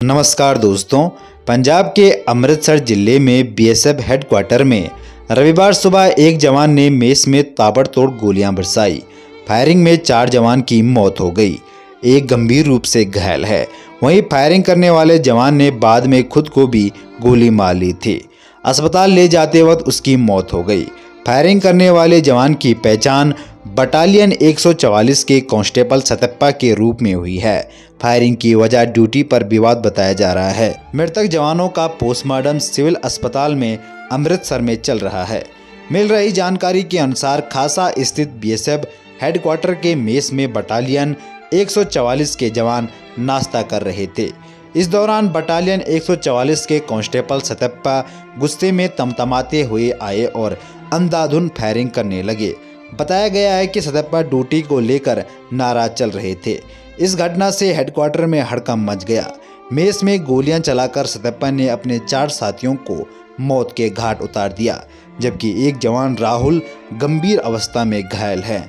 नमस्कार दोस्तों, पंजाब के अमृतसर ज़िले में बीएसएफ हेडक्वार्टर में रविवार सुबह एक जवान ने मेस में ताबड़तोड़ गोलियाँ बरसाई। फायरिंग में चार जवान की मौत हो गई। एक गंभीर रूप से घायल है। वहीं फायरिंग करने वाले जवान ने बाद में खुद को भी गोली मार ली थी। अस्पताल ले जाते वक्त उसकी मौत हो गई। फायरिंग करने वाले जवान की पहचान बटालियन 144 के कांस्टेबल सतप्पा के रूप में हुई है। फायरिंग की वजह ड्यूटी पर विवाद बताया जा रहा है। मृतक जवानों का पोस्टमार्टम सिविल अस्पताल में अमृतसर में चल रहा है। मिल रही जानकारी के अनुसार खासा स्थित बीएसएफ हेडक्वार्टर के मेस में बटालियन 144 के जवान नाश्ता कर रहे थे। इस दौरान बटालियन 144 के कांस्टेबल सतप्पा गुस्से में तमतमाते हुए आए और अंधाधुन फायरिंग करने लगे। बताया गया है कि सतप्पा ड्यूटी को लेकर नाराज़ चल रहे थे। इस घटना से हेडक्वार्टर में हड़कम मच गया। मेस में गोलियाँ चलाकर सतप्पा ने अपने चार साथियों को मौत के घाट उतार दिया, जबकि एक जवान राहुल गंभीर अवस्था में घायल है।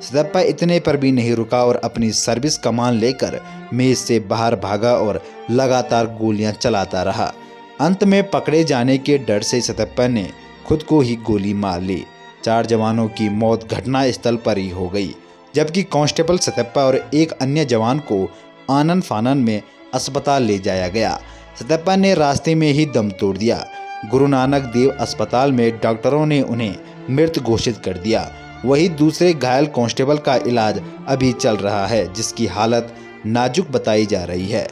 सतप्पा इतने पर भी नहीं रुका और अपनी सर्विस कमान लेकर मेज से बाहर भागा और लगातार गोलियाँ चलाता रहा। अंत में पकड़े जाने के डर से सतप्पा ने खुद को ही गोली मार ली। चार जवानों की मौत घटना स्थल पर ही हो गई, जबकि कांस्टेबल सतप्पा और एक अन्य जवान को आनंद फानन में अस्पताल ले जाया गया। सतप्पा ने रास्ते में ही दम तोड़ दिया। गुरु नानक देव अस्पताल में डॉक्टरों ने उन्हें मृत घोषित कर दिया। वही दूसरे घायल कांस्टेबल का इलाज अभी चल रहा है, जिसकी हालत नाजुक बताई जा रही है।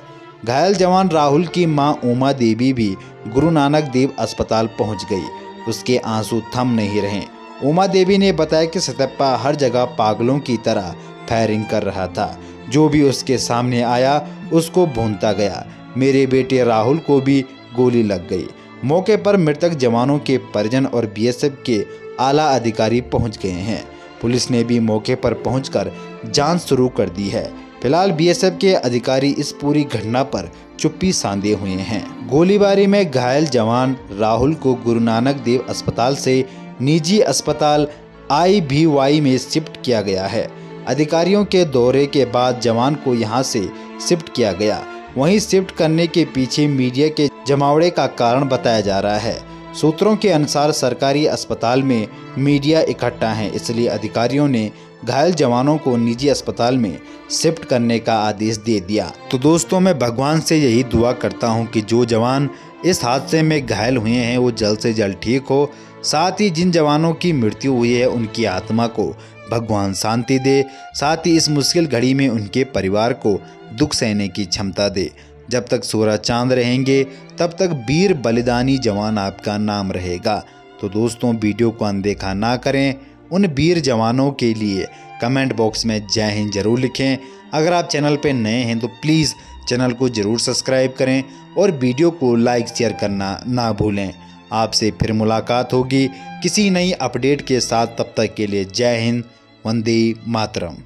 घायल जवान राहुल की माँ उमा देवी भी गुरु नानक देव अस्पताल पहुँच गई। उसके आँसू थम नहीं रहे। उमा देवी ने बताया कि सतप्पा हर जगह पागलों की तरह फायरिंग कर रहा था। जो भी उसके सामने आया, उसको भूनता गया। मेरे बेटे राहुल को भी गोली लग गई। मौके पर मृतक जवानों के परिजन और बीएसएफ के आला अधिकारी पहुँच गए हैं। पुलिस ने भी मौके पर पहुंचकर जाँच शुरू कर दी है। फ़िलहाल बीएसएफ के अधिकारी इस पूरी घटना पर चुप्पी साधे हुए हैं। गोलीबारी में घायल जवान राहुल को गुरु नानक देव अस्पताल से निजी अस्पताल आईवीवाई में शिफ्ट किया गया है। अधिकारियों के दौरे के बाद जवान को यहाँ से शिफ्ट किया गया। वहीं शिफ्ट करने के पीछे मीडिया के जमावड़े का कारण बताया जा रहा है। सूत्रों के अनुसार सरकारी अस्पताल में मीडिया इकट्ठा है, इसलिए अधिकारियों ने घायल जवानों को निजी अस्पताल में शिफ्ट करने का आदेश दे दिया। तो दोस्तों, मैं भगवान से यही दुआ करता हूँ कि जो जवान इस हादसे में घायल हुए हैं, वो जल्द से जल्द ठीक हो। साथ ही जिन जवानों की मृत्यु हुई है, उनकी आत्मा को भगवान शांति दे, साथ ही इस मुश्किल घड़ी में उनके परिवार को दुख सहने की क्षमता दे। जब तक सूरज चाँद रहेंगे, तब तक वीर बलिदानी जवान आपका नाम रहेगा। तो दोस्तों, वीडियो को अनदेखा ना करें। उन वीर जवानों के लिए कमेंट बॉक्स में जय हिंद ज़रूर लिखें। अगर आप चैनल पर नए हैं तो प्लीज़ चैनल को ज़रूर सब्सक्राइब करें और वीडियो को लाइक, शेयर करना ना भूलें। आपसे फिर मुलाकात होगी किसी नई अपडेट के साथ, तब तक के लिए जय हिंद, वंदे मातरम।